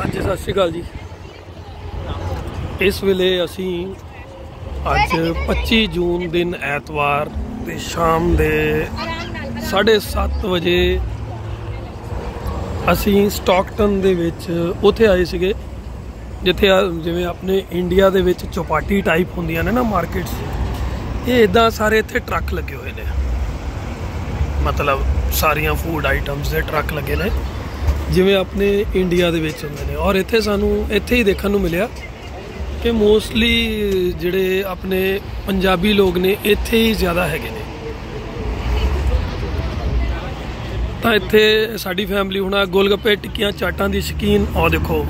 ਹਾਂਜੀ, ਸਤਿ ਸ਼੍ਰੀ ਅਕਾਲ ਜੀ। ਇਸ ਵੇਲੇ ਅਸੀਂ ਅੱਜ 25 ਜੂਨ ਦਿਨ ਐਤਵਾਰ ਤੇ ਸ਼ਾਮ ਦੇ 7:30 ਵਜੇ ਅਸੀਂ ਸਟਾਕਟਨ ਦੇ ਵਿੱਚ ਉੱਥੇ ਆਏ ਸੀਗੇ, ਜਿੱਥੇ ਜਿਵੇਂ ਆਪਣੇ ਇੰਡੀਆ ਦੇ ਵਿੱਚ ਚੌਪਾਟੀ ਟਾਈਪ ਹੁੰਦੀਆਂ ਨੇ ਨਾ ਮਾਰਕੀਟਸ ਇਹ ਇਦਾਂ ਸਾਰੇ ਇੱਥੇ ਟਰੱਕ ਲੱਗੇ ਹੋਏ ਨੇ। ਮਤਲਬ ਸਾਰੀਆਂ ਫੂਡ ਆਈਟਮਸ ਦੇ ਟਰੱਕ ਲੱਗੇ ਨੇ। ਜਿਵੇਂ ਆਪਣੇ ਇੰਡੀਆ ਦੇ ਵਿੱਚ ਹੁੰਦੇ ਨੇ। ਔਰ ਇੱਥੇ ਸਾਨੂੰ ਇੱਥੇ ਹੀ ਦੇਖਣ ਨੂੰ ਮਿਲਿਆ ਕਿ ਮੋਸਟਲੀ ਜਿਹੜੇ ਆਪਣੇ ਪੰਜਾਬੀ ਲੋਕ ਨੇ, ਇੱਥੇ ਹੀ ਜ਼ਿਆਦਾ ਹੈਗੇ ਨੇ। ਤਾਂ ਇੱਥੇ ਸਾਡੀ ਫੈਮਿਲੀ ਹੁਣ ਗੋਲਗੱਪੇ, ਟਿੱਕੀਆਂ, ਚਾਟਾਂ ਦੀ ਸ਼ਕੀਨ ਉਹ ਦੇਖੋ।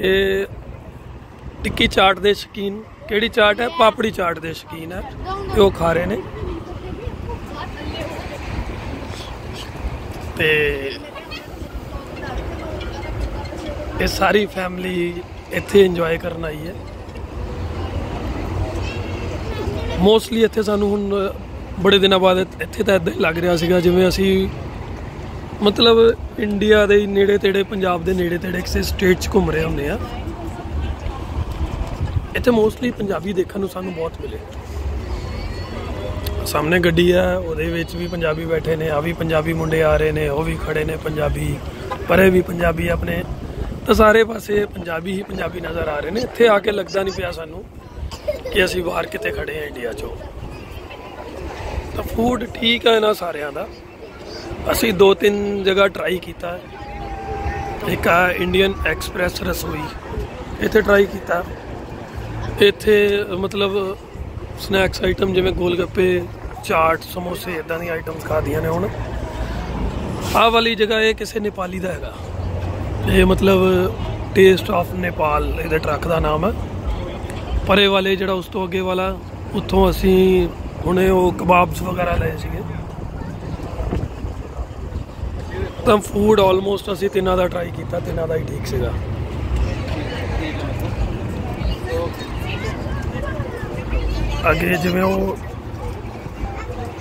ਇਹ ਟਿੱਕੀ ਚਾਟ ਦੇ ਸ਼ਕੀਨ, ਕਿਹੜੀ ਚਾਟ ਹੈ? ਪਾਪੜੀ ਚਾਟ ਦੇ ਸ਼ਕੀਨ ਹੈ। ਤੇ ਉਹ ਖਾ ਰਹੇ ਨੇ। ਤੇ ਇਹ ਸਾਰੀ ਫੈਮਿਲੀ ਇੱਥੇ ਇੰਜੋਏ ਕਰਨ ਆਈ ਹੈ। ਮੋਸਟਲੀ ਇੱਥੇ ਸਾਨੂੰ ਹੁਣ ਬੜੇ ਦਿਨਾਂ ਬਾਅਦ ਇੱਥੇ ਤਾਂ ਇਦਾਂ ਹੀ ਲੱਗ ਰਿਹਾ ਸੀਗਾ, ਜਿਵੇਂ ਅਸੀਂ ਮਤਲਬ ਇੰਡੀਆ ਦੇ ਨੇੜੇ ਤੇੜੇ ਪੰਜਾਬ ਦੇ ਨੇੜੇ ਤੇੜੇ ਕਿਸੇ ਸਟੇਟ 'ਚ ਘੁੰਮ ਰਹੇ ਹੁੰਦੇ ਆ। ਇੱਥੇ ਮੋਸਟਲੀ ਪੰਜਾਬੀ ਦੇਖਣ ਨੂੰ ਸਾਨੂੰ ਬਹੁਤ ਮਿਲੇ। ਸਾਹਮਣੇ ਗੱਡੀ ਆ, ਉਹਦੇ ਵਿੱਚ ਵੀ ਪੰਜਾਬੀ ਬੈਠੇ ਨੇ, ਆ ਵੀ ਪੰਜਾਬੀ ਮੁੰਡੇ ਆ ਰਹੇ ਨੇ, ਉਹ ਵੀ ਖੜੇ ਨੇ ਪੰਜਾਬੀ, ਪਰੇ ਵੀ ਪੰਜਾਬੀ ਆਪਣੇ ਤਾਂ ਸਾਰੇ ਪਾਸੇ ਪੰਜਾਬੀ ਹੀ ਪੰਜਾਬੀ ਨਜ਼ਰ ਆ ਰਹੇ ਨੇ। ਇੱਥੇ ਆ ਕੇ ਲੱਗਦਾ ਨਹੀਂ ਪਿਆ ਸਾਨੂੰ ਕਿ ਅਸੀਂ ਬਾਹਰ ਕਿਤੇ ਖੜੇ ਆ ਇੰਡੀਆ 'ਚੋਂ। ਤਾਂ ਫੂਡ ਠੀਕ ਹੈ ਨਾ ਸਾਰਿਆਂ ਦਾ। ਅਸੀਂ ਦੋ ਤਿੰਨ ਜਗ੍ਹਾ ਟਰਾਈ ਕੀਤਾ। ਇੱਕ ਆ ਇੰਡੀਅਨ ਐਕਸਪ੍ਰੈਸ ਰਸੋਈ। ਇੱਥੇ ਟਰਾਈ ਕੀਤਾ। ਇੱਥੇ ਮਤਲਬ ਸਨੈਕਸ ਆਈਟਮ ਜਿਵੇਂ ਗੋਲਗੱਪੇ, ਚਾਟ, ਸਮੋਸੇ ਇਦਾਂ ਦੀਆਂ ਆਈਟਮਸ ਖਾਦੀਆਂ ਨੇ ਹੁਣ। ਆਹ ਵਾਲੀ ਜਗ੍ਹਾ ਇਹ ਕਿਸੇ ਨੇਪਾਲੀ ਦਾ ਹੈਗਾ। ਇਹ ਮਤਲਬ ਟੇਸਟ ਆਫ ਨੇਪਾਲ ਇਹਦੇ ਟਰੱਕ ਦਾ ਨਾਮ ਹੈ। ਪਰੇ ਵਾਲੇ ਜਿਹੜਾ ਉਸ ਤੋਂ ਅੱਗੇ ਵਾਲਾ, ਉੱਥੋਂ ਅਸੀਂ ਹੁਣੇ ਉਹ ਕਬਾਬਸ ਵਗੈਰਾ ਲਏ ਸੀਗੇ। ਤਾਂ ਫੂਡ ਆਲਮੋਸਟ ਅਸੀਂ ਤਿੰਨਾਂ ਦਾ ਟਰਾਈ ਕੀਤਾ, ਤਿੰਨਾਂ ਦਾ ਹੀ ਠੀਕ ਸੀਗਾ। ਅੱਗੇ ਜਿਵੇਂ ਉਹ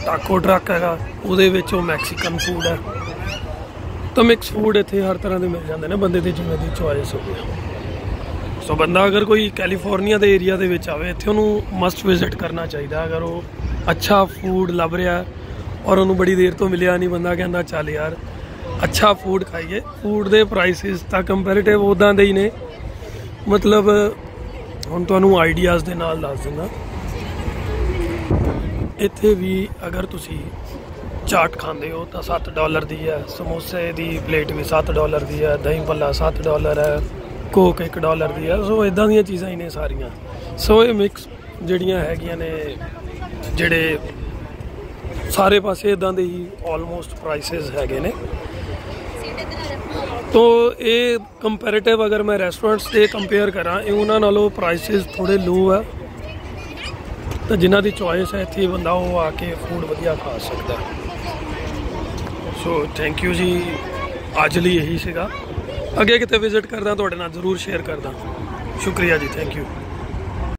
ਟਾਕੋ ਟਰੱਕ ਹੈਗਾ, ਉਹਦੇ ਵਿੱਚ ਉਹ ਮੈਕਸੀਕਨ ਫੂਡ ਹੈ। ਤਾਂ ਮਿਕਸ ਫੂਡ ਇੱਥੇ ਹਰ ਤਰ੍ਹਾਂ ਦੇ ਮਿਲ ਜਾਂਦੇ ਨੇ ਬੰਦੇ ਦੀ ਜਿਵੇਂ ਦੀ ਚੁਆਇਸ ਹੋ ਹੋਵੇ ਸੋ ਬੰਦਾ ਅਗਰ ਕੋਈ ਕੈਲੀਫੋਰਨੀਆ ਦੇ ਏਰੀਆ ਦੇ ਵਿੱਚ ਆਵੇ ਇੱਥੇ ਉਹਨੂੰ ਮਸਟ ਵਿਜ਼ਿਟ ਕਰਨਾ ਚਾਹੀਦਾ ਅਗਰ ਉਹ ਅੱਛਾ ਫੂਡ ਲੱਭ ਰਿਹਾ ਔਰ ਉਹਨੂੰ ਬੜੀ ਦੇਰ ਤੋਂ ਮਿਲਿਆ ਨਹੀਂ ਬੰਦਾ ਕਹਿੰਦਾ ਚੱਲ ਯਾਰ ਅੱਛਾ ਫੂਡ ਖਾਈਏ ਫੂਡ ਦੇ ਪ੍ਰਾਈਸਿਸ ਤਾਂ ਕੰਪੈਰੀਟਿਵ ਉਦਾਂ ਦੇ ਹੀ ਨੇ ਮਤਲਬ ਹੁਣ ਤੁਹਾਨੂੰ ਆਈਡੀਆਜ਼ ਦੇ ਨਾਲ ਦੱਸ ਦਿੰਦਾ ਇੱਥੇ ਵੀ ਅਗਰ ਤੁਸੀਂ ਚਾਟ ਖਾਂਦੇ ਹੋ ਤਾਂ 7 ਡਾਲਰ ਦੀ ਹੈ, ਸਮੋਸੇ ਦੀ ਪਲੇਟ ਵੀ 7 ਡਾਲਰ ਦੀ ਹੈ, ਦਹੀਂ ਭੱਲਾ 7 ਡਾਲਰ ਹੈ, ਕੋਕ 1 ਡਾਲਰ ਦੀ ਹੈ, ਸੋ ਇਦਾਂ ਦੀਆਂ ਚੀਜ਼ਾਂ ਹੀ ਨੇ ਸਾਰੀਆਂ। ਸੋ ਇਹ ਮਿਕਸ ਜਿਹੜੀਆਂ ਹੈਗੀਆਂ ਨੇ, ਜਿਹੜੇ ਸਾਰੇ ਪਾਸੇ ਇਦਾਂ ਦੇ ਹੀ ਆਲਮੋਸਟ ਪ੍ਰਾਈਸਸ ਹੈਗੇ ਨੇ। ਤੋ ਇਹ ਕੰਪੈਰੀਟਿਵ ਅਗਰ ਮੈਂ ਰੈਸਟੋਰੈਂਟਸ ਤੇ ਕੰਪੇਅਰ ਕਰਾਂ, ਇਹ ਉਹਨਾਂ ਨਾਲੋਂ ਪ੍ਰਾਈਸਸ ਥੋੜੇ ਲੋ ਆ ਤਾਂ ਜਿਨ੍ਹਾਂ ਦੀ ਚੋਇਸ ਹੈ, ਇੱਥੇ ਬੰਦਾ ਉਹ ਆ ਕੇ ਫੂਡ ਵਧੀਆ ਖਾ ਸਕਦਾ। ਸੋ ਥੈਂਕ ਯੂ ਜੀ। ਅੱਜ ਲਈ ਇਹੀ ਸੀਗਾ। ਅੱਗੇ ਕਿਤੇ ਵਿਜ਼ਿਟ ਕਰਦਾ, ਤੁਹਾਡੇ ਨਾਲ ਜ਼ਰੂਰ ਸ਼ੇਅਰ ਕਰਦਾ। ਸ਼ੁਕਰੀਆ ਜੀ ਥੈਂਕ ਯੂ